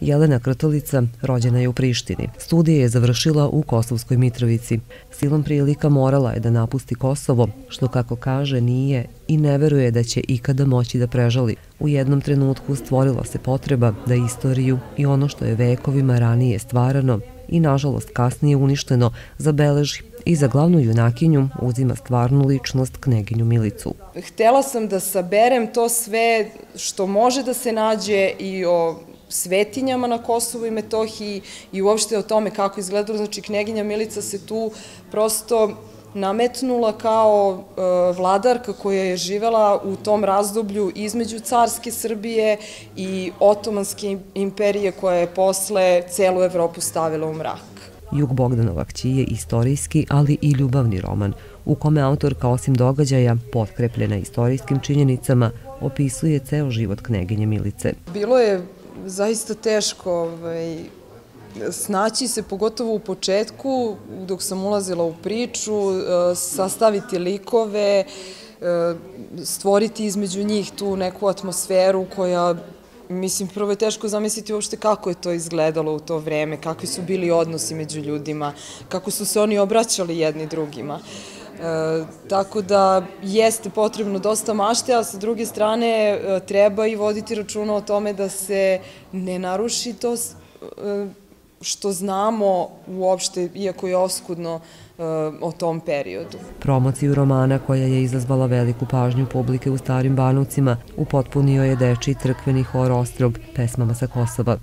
Jelena Krtolica rođena je u Prištini. Studije je završila u Kosovskoj Mitrovici. Silom prilika morala je da napusti Kosovo, što kako kaže nije i ne veruje da će ikada moći da prežali. U jednom trenutku stvorila se potreba da istoriju i ono što je vekovima ranije stvarano i nažalost kasnije uništeno zabeleži i za glavnu junakinju uzima stvarnu ličnost kneginju Milicu. Htela sam da saberem to sve što može da se nađe i o svetinjama na Kosovu i Metohiji i uopšte o tome kako izgledalo. Znači, kneginja Milica se tu prosto nametnula kao e, vladarka koja je živela u tom razdoblju između carske Srbije i otomanske imperije koja je posle celu Evropu stavila u mrak. Jug Bogdanova kći je istorijski, ali i ljubavni roman, u kome autorka osim događaja, potkrepljena istorijskim činjenicama, opisuje ceo život kneginje Milice. Bilo je zaista teško ovaj, snaći se, pogotovo u početku, dok sam ulazila u priču, eh, sastaviti likove, eh, stvoriti između njih tu neku atmosferu koja Mislim, prvo je teško zamisliti uopšte kako je to izgledalo u to vreme, kakvi su bili odnosi među ljudima, kako su se oni obraćali jedni drugima. E, tako da jeste potrebno dosta mašte, a sa druge strane e, treba i voditi računa o tome da se ne naruši to e, što znamo uopšte, iako je oskudno, e, o tom periodu. Promociju romana koja je izazvala veliku pažnju publike u Starim Banovcima upotpunio je deči crkveni hor Ostrog pesmama sa Kosova.